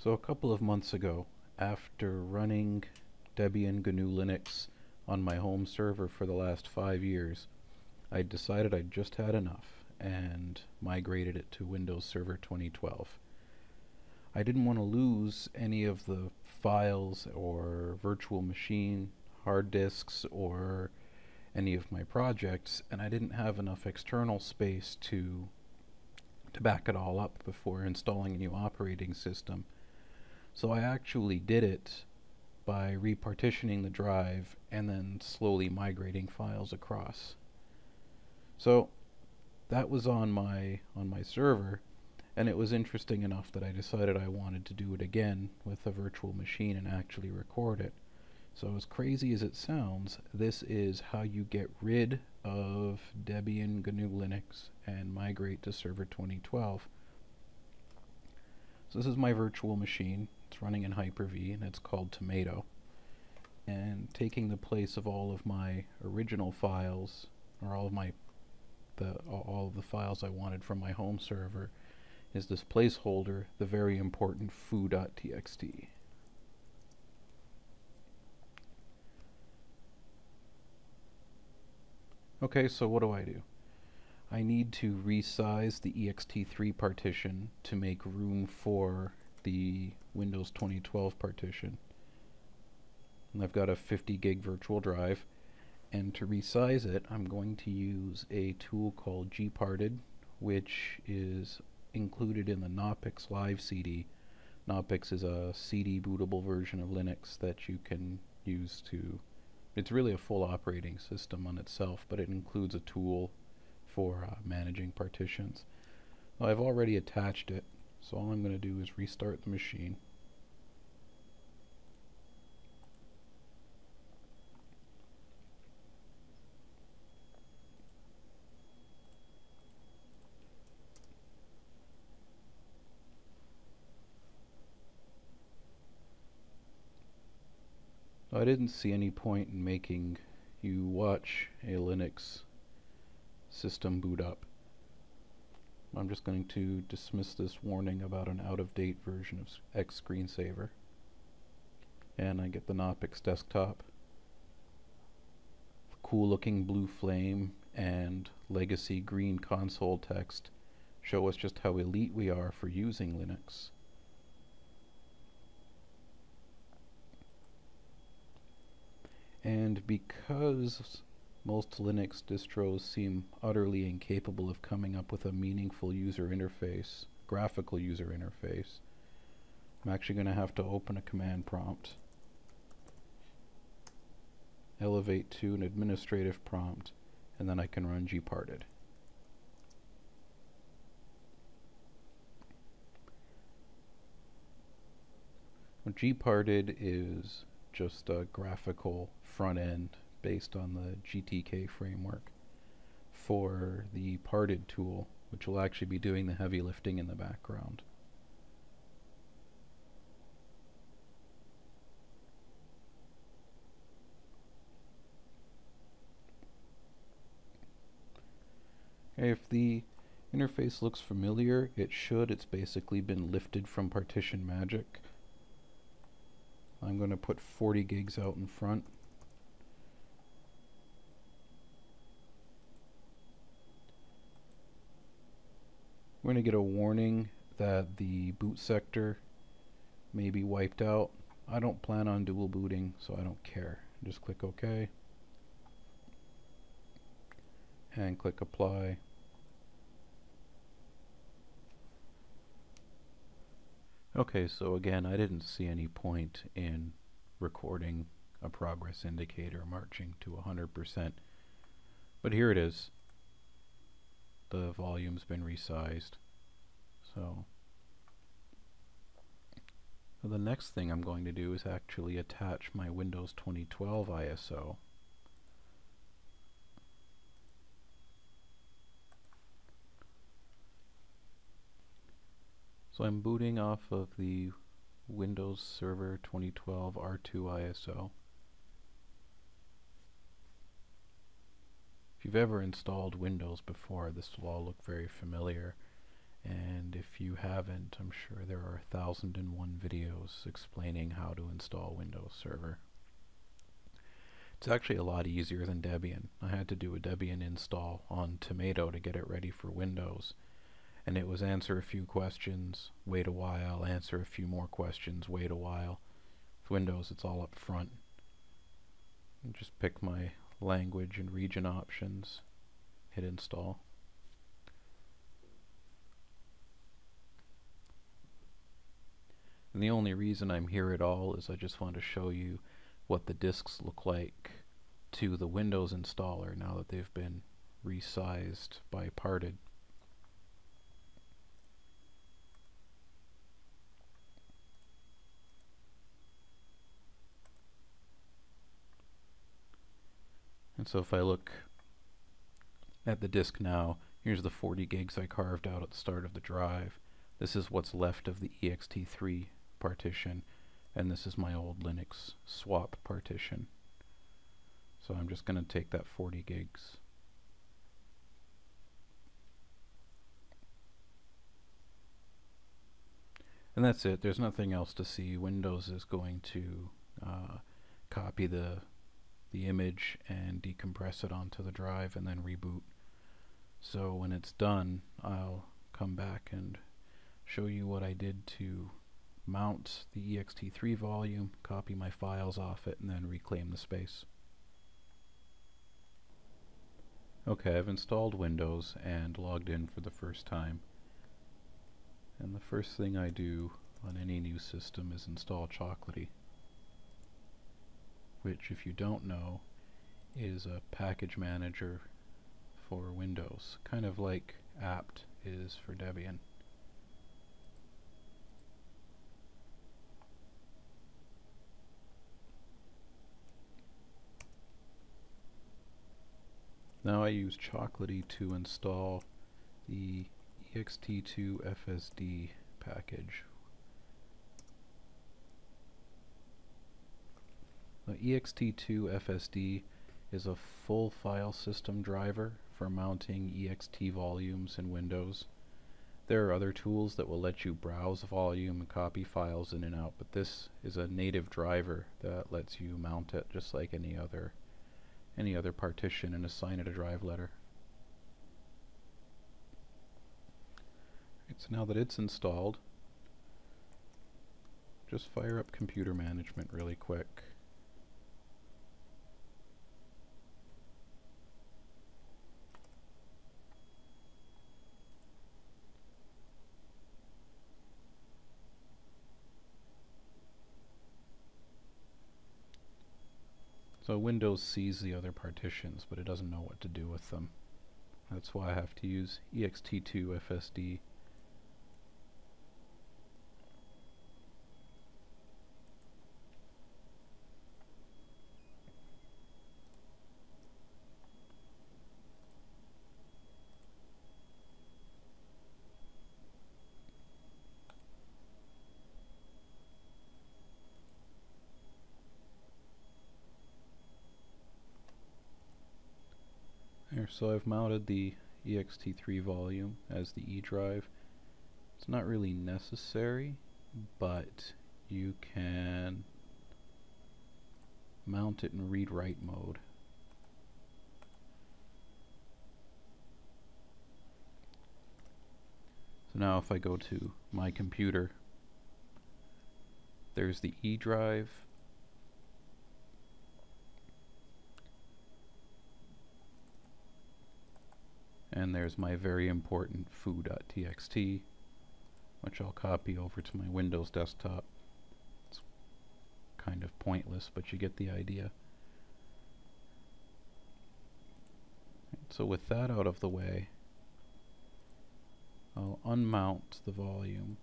So a couple of months ago, after running Debian GNU Linux on my home server for the last five years, I decided I'd just had enough and migrated it to Windows Server 2012. I didn't want to lose any of the files or virtual machine hard disks or any of my projects and I didn't have enough external space to to back it all up before installing a new operating system. So I actually did it by repartitioning the drive and then slowly migrating files across. So that was on my on my server and it was interesting enough that I decided I wanted to do it again with a virtual machine and actually record it. So as crazy as it sounds, this is how you get rid of Debian GNU Linux and migrate to Server 2012. So this is my virtual machine. It's running in Hyper-V and it's called Tomato. And taking the place of all of my original files, or all of my the all of the files I wanted from my home server, is this placeholder, the very important foo.txt. Okay, so what do I do? I need to resize the ext3 partition to make room for the Windows 2012 partition. And I've got a 50 gig virtual drive and to resize it I'm going to use a tool called gparted which is included in the Knoppix Live CD. Knoppix is a CD bootable version of Linux that you can use to it's really a full operating system on itself, but it includes a tool for uh, managing partitions. Well, I've already attached it, so all I'm going to do is restart the machine. I didn't see any point in making you watch a Linux system boot up. I'm just going to dismiss this warning about an out-of-date version of X screensaver. And I get the Knoppix desktop. Cool looking blue flame and legacy green console text show us just how elite we are for using Linux. And because most Linux distros seem utterly incapable of coming up with a meaningful user interface, graphical user interface, I'm actually going to have to open a command prompt, elevate to an administrative prompt, and then I can run gparted. gparted is just a graphical front end based on the GTK framework for the parted tool, which will actually be doing the heavy lifting in the background. If the interface looks familiar, it should. It's basically been lifted from Partition Magic. I'm going to put 40 gigs out in front. We're going to get a warning that the boot sector may be wiped out. I don't plan on dual booting, so I don't care. Just click OK. And click Apply. Okay, so again, I didn't see any point in recording a progress indicator marching to 100%. But here it is. The volume's been resized. So, so the next thing I'm going to do is actually attach my Windows 2012 ISO So I'm booting off of the Windows Server 2012 R2 ISO. You've ever installed Windows before, this will all look very familiar. and if you haven't, I'm sure there are a thousand and one videos explaining how to install Windows Server. It's actually a lot easier than Debian. I had to do a Debian install on Tomato to get it ready for Windows. And it was answer a few questions, wait a while, answer a few more questions, wait a while. With Windows, it's all up front. Just pick my language and region options, hit install. And the only reason I'm here at all is I just want to show you what the disks look like to the Windows installer now that they've been resized by Parted. And so if I look at the disk now, here's the 40 gigs I carved out at the start of the drive. This is what's left of the ext3 partition and this is my old Linux swap partition. So I'm just going to take that 40 gigs. And that's it. There's nothing else to see. Windows is going to uh, copy the the image and decompress it onto the drive and then reboot. So when it's done, I'll come back and show you what I did to mount the ext3 volume, copy my files off it, and then reclaim the space. Okay, I've installed Windows and logged in for the first time. And the first thing I do on any new system is install Chocolatey, which if you don't know is a package manager for Windows, kind of like apt is for Debian. Now I use Chocolatey to install the ext2 FSD package. The ext2 FSD is a full file system driver for mounting ext volumes in Windows. There are other tools that will let you browse volume and copy files in and out, but this is a native driver that lets you mount it just like any other any other partition and assign it a drive letter. Right, so now that it's installed, just fire up computer management really quick. So Windows sees the other partitions, but it doesn't know what to do with them. That's why I have to use ext2 so I've mounted the ext3 volume as the E drive. It's not really necessary, but you can mount it in read-write mode. So now if I go to my computer, there's the E drive and there's my very important foo.txt which I'll copy over to my Windows desktop. It's kind of pointless, but you get the idea. So with that out of the way, I'll unmount the volume.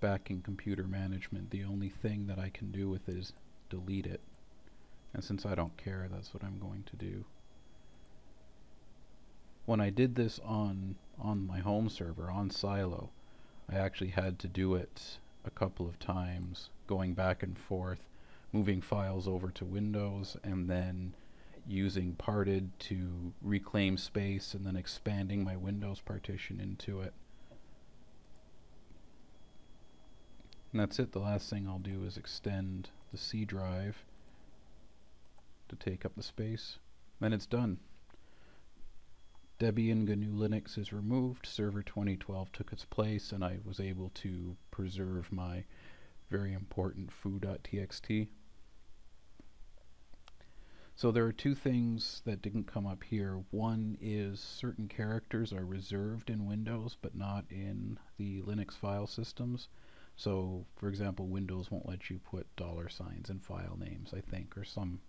Back in computer management, the only thing that I can do with it is delete it. And since I don't care, that's what I'm going to do. When I did this on on my home server, on Silo, I actually had to do it a couple of times, going back and forth, moving files over to Windows, and then using parted to reclaim space and then expanding my Windows partition into it. And that's it. The last thing I'll do is extend the C drive to take up the space. Then it's done. Debian GNU Linux is removed, Server 2012 took its place, and I was able to preserve my very important foo.txt. So there are two things that didn't come up here. One is certain characters are reserved in Windows but not in the Linux file systems. So for example Windows won't let you put dollar signs in file names I think or some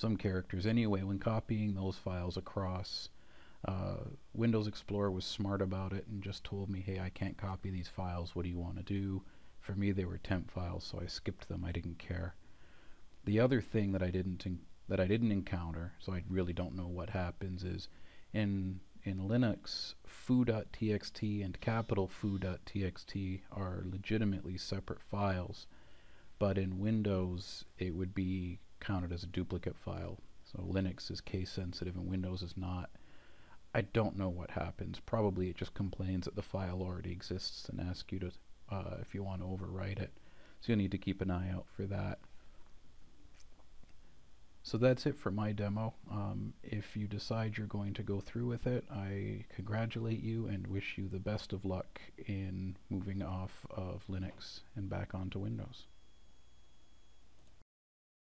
some characters. Anyway when copying those files across uh, Windows Explorer was smart about it and just told me, hey, I can't copy these files. What do you want to do? For me, they were temp files, so I skipped them. I didn't care. The other thing that I didn't that I didn't encounter, so I really don't know what happens, is in in Linux, foo.txt and capital foo.txt are legitimately separate files, but in Windows it would be counted as a duplicate file. So Linux is case sensitive and Windows is not. I don't know what happens. Probably it just complains that the file already exists and asks you to, uh, if you want to overwrite it. So you'll need to keep an eye out for that. So that's it for my demo. Um, if you decide you're going to go through with it, I congratulate you and wish you the best of luck in moving off of Linux and back onto Windows.